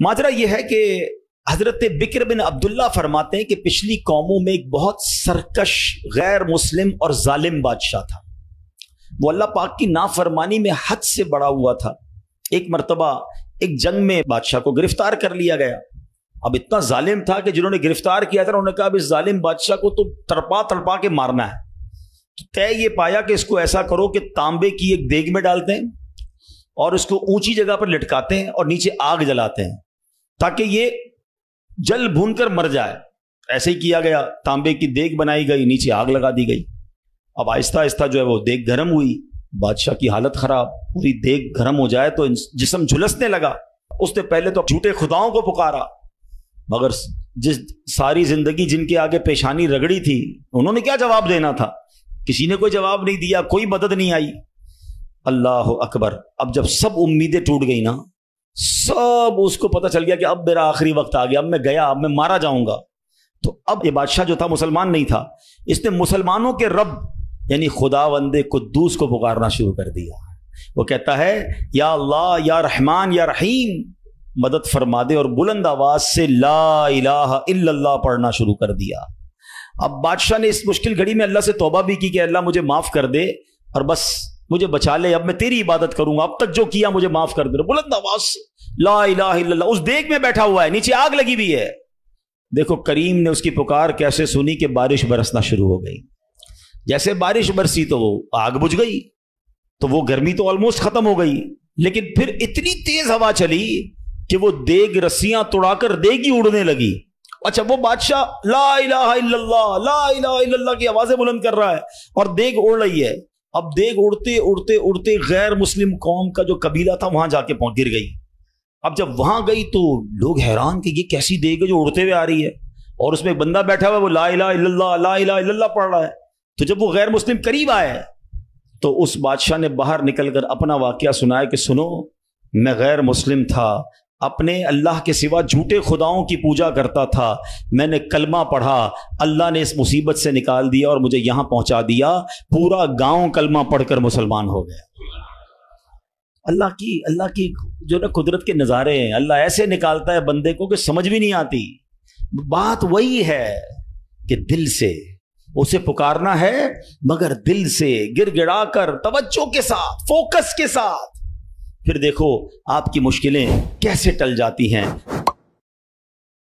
माजरा यह है कि हज़रत बिक्र बिन अब्दुल्ला फरमाते हैं कि पिछली कौमों में एक बहुत सरकश, गैर मुस्लिम और जालिम बादशाह था। वो अल्लाह पाक की नाफरमानी में हद से बड़ा हुआ था। एक मरतबा एक जंग में बादशाह को गिरफ़्तार कर लिया गया। अब इतना जालिम था कि जिन्होंने गिरफ़्तार किया था, उन्होंने कहा, अब इस जालिम बादशाह को तो तड़पा तड़पा के मारना है। तो तय ये पाया कि इसको ऐसा करो कि तांबे की एक देग में डालते हैं और उसको ऊँची जगह पर लटकाते हैं और नीचे आग जलाते हैं। ताकि ये जल भून कर मर जाए। ऐसे ही किया गया। तांबे की देग बनाई गई, नीचे आग लगा दी गई। अब आहिस्ता आहिस्ता जो है वो देग गर्म हुई। बादशाह की हालत खराब। पूरी देख गर्म हो जाए तो जिसम झुलसने लगा। उसने पहले तो झूठे खुदाओं को पुकारा। मगर जिस सारी ज़िंदगी जिनके आगे पेशानी रगड़ी थी, उन्होंने क्या जवाब देना था? किसी ने कोई जवाब नहीं दिया, कोई मदद नहीं आई। अल्लाह अकबर। अब जब सब उम्मीदें टूट गई ना सब उसको पता चल गया कि अब मेरा आखिरी वक्त आ गया, अब मैं गया, अब मैं मारा जाऊँगा। तो अब ये बादशाह जो था मुसलमान नहीं था। इसने मुसलमानों के रब, यानी खुदा वंदे कुद्दूस को पुकारना शुरू कर दिया। वो कहता है, या अल्लाह, या रहमान, या रहीम, मदद फरमा दे और बुलंद आवाज़ से ला इल्लल्लाह पढ़ना शुरू कर दिया। अब बादशाह ने इस मुश्किल घड़ी में अल्लाह से तोबा भी की कि अल्लाह मुझे माफ़ कर दे और बस मुझे बचा ले, अब मैं तेरी इबादत करूँगा। अब तक जो किया, मुझे माफ़ कर दे। बुलंद आवाज़। से ला इला उस देख में बैठा हुआ है, नीचे आग लगी हुई है। देखो, करीम ने उसकी पुकार कैसे सुनी कि बारिश बरसना शुरू हो गई। जैसे बारिश बरसी तो वो आग बुझ गई तो वो गर्मी तो ऑलमोस्ट खत्म हो गई। लेकिन फिर इतनी तेज हवा चली कि वो देग रस्सियाँ तोड़ाकर देग उड़ने लगी। अच्छा वो बादशाह ला इल्लल्लाह ला इल्लल्लाह की आवाज़ें बुलंद कर रहा है और देग उड़ रही है। अब देख उड़ते उड़ते उड़ते गैर मुस्लिम कौम का जो कबीला था, वहाँ जाके पहुँच गिर गई। अब जब वहाँ गई तो लोग हैरान कि ये कैसी देग है जो उड़ते हुए आ रही है। और उसमें एक बंदा बैठा हुआ, वो ला इला इल्लल्लाह, ला इला इल्लल्लाह पढ़ रहा है। तो जब वो गैर मुस्लिम करीब आए तो उस बादशाह ने बाहर निकलकर अपना वाक्य सुनाया कि सुनो, मैं गैर मुस्लिम था अपने अल्लाह के सिवा झूठे खुदाओं की पूजा करता था। मैंने कलमा पढ़ा, अल्लाह ने इस मुसीबत से निकाल दिया और मुझे यहाँ पहुँचा दिया। पूरा गाँव कलमा पढ़कर मुसलमान हो गया। अल्लाह की अल्लाह की जो ना कुदरत के नज़ारे हैं, अल्लाह ऐसे निकालता है बंदे को कि समझ भी नहीं आती। बात वही है कि दिल से उसे पुकारना है, मगर दिल से गिर गिड़ा कर तवज्जो के साथ, फोकस के साथ फिर देखो आपकी मुश्किलें कैसे टल जाती हैं।